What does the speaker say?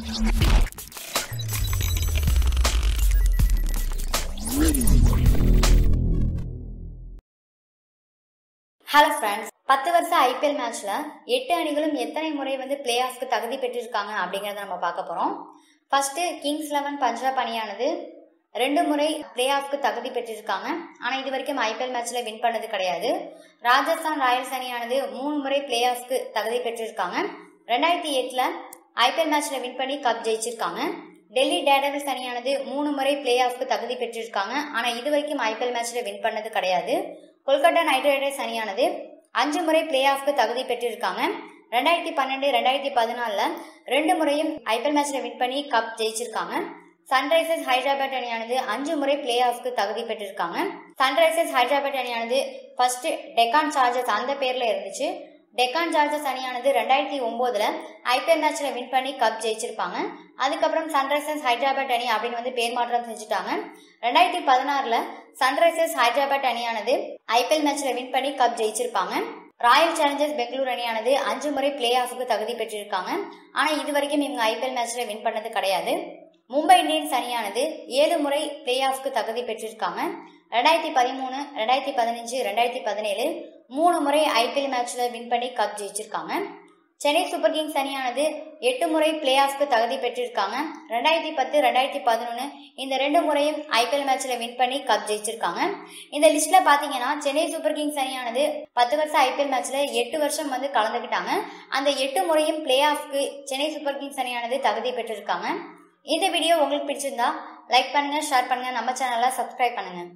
Hello friends பத்து வருஷம் IPL மேட்ச்ல எட்டு அணிகளும் எத்தனை முறை வந்து பிளே ஆஃப்க்கு தகுதி பெற்றிருக்காங்க அப்படிங்கறத நம்ம பார்க்க போறோம். ஃபர்ஸ்ட் கிங்ஸ் லெவன் பஞ்சாப் அணியானது ரெண்டு முறை பிளே ஆஃப்க்கு தகுதி பெற்றிருக்காங்க. ஆனா இது வரைக்கும் ஐபிஎல் மேட்ச்ல வின் பண்ணது கிடையாது. ராஜஸ்தான் ராயல்ஸ் அணியானது மூணு முறை பிளே ஆஃப்க்கு தகுதி பெற்றிருக்காங்க. ரெண்டாயிரத்தி எட்டுல ஐபிஎல் மேட்ச்ல வின் பண்ணி கப் ஜெயிச்சிருக்காங்க. டெல்லி டேடபிள்ஸ் அணியானது மூணு முறை பிளே ஆஃப்க்கு தகுதி பெற்றிருக்காங்க. ஆனா இது வரைக்கும் ஐபிஎல் மேட்ச்ல வின் பண்ணது கிடையாது. கொல்கத்தா நைட் ரைடர்ஸ் அணியானது அஞ்சு முறை பிளே ஆஃப்க்கு தகுதி பெற்றிருக்காங்க. ரெண்டாயிரத்தி பன்னெண்டு ரெண்டாயிரத்தி பதினாலுல ரெண்டு முறையும் ஐபிஎல் மேட்ச்ல வின் பண்ணி கப் ஜெயிச்சிருக்காங்க. சன்ரைசர்ஸ் ஹைதராபாத் அணியானது அஞ்சு முறை பிளே ஆஃப்க்கு தகுதி பெற்றிருக்காங்க. சன்ரைசர்ஸ் ஹைதராபாத் அணியானது ஃபர்ஸ்ட் டெக்கான் சார்ஜர்ஸ் அந்த பேர்ல இருந்துச்சு. டெக்கான் சார்ஜர்ஸ் அணியானது ரெண்டாயிரத்தி ஒம்போதில் ஐபிஎல் மேட்ச்ல வின் பண்ணி கப் ஜெயிச்சிருப்பாங்க. அதுக்கப்புறம் சன்ரைசர்ஸ் ஹைதராபாத் அணி அப்படின்னு வந்து பேர் மாற்றம் செஞ்சுட்டாங்க. ரெண்டாயிரத்தி பதினாறுல சன்ரைசர்ஸ் ஹைதராபாத் அணியானது ஐபிஎல் மேட்ச்ல வின் பண்ணி கப் ஜெயிச்சிருப்பாங்க. ராயல் சேலஞ்சர்ஸ் பெங்களூர் அணியானது அஞ்சு முறை பிளே ஆஃபுக்கு தகுதி பெற்றிருக்காங்க. ஆனா இது வரைக்கும் இவங்க ஐபிஎல் மேட்ச்ல வின் பண்ணது கிடையாது. மும்பை இந்தியன்ஸ் அணியானது ஏழு முறை பிளே ஆஃப்க்கு தகுதி பெற்றிருக்காங்க. ரெண்டாயிரத்தி பதிமூணு ரெண்டாயிரத்தி பதினஞ்சு ரெண்டாயிரத்தி பதினேழு மூணு முறை ஐபிஎல் மேட்ச்ல வின் பண்ணி கப் ஜெயிச்சிருக்காங்க. சென்னை சூப்பர் கிங்ஸ் அணியானது எட்டு முறை பிளே ஆஃப்க்கு தகுதி பெற்றிருக்காங்க. ரெண்டாயிரத்தி பத்து ரெண்டாயிரத்தி பதினொன்று இந்த ரெண்டு முறையும் ஐபிஎல் மேட்ச்ல வின் பண்ணி கப் ஜெயிச்சிருக்காங்க. இந்த லிஸ்ட்ல பாத்தீங்கன்னா சென்னை சூப்பர் கிங்ஸ் அணியானது பத்து வருஷம் ஐபிஎல் மேட்ச்ல எட்டு வருஷம் வந்து கலந்துக்கிட்டாங்க அந்த எட்டு முறையும் பிளே ஆஃப்க்கு சென்னை சூப்பர் கிங்ஸ் அணியானது தகுதி பெற்றிருக்காங்க. இந்த வீடியோ உங்களுக்கு பிடிச்சிருந்தா லைக் பண்ணுங்கள் ஷேர் பண்ணுங்க. நம்ம சேனலை சப்ஸ்கிரைப் பண்ணுங்கள்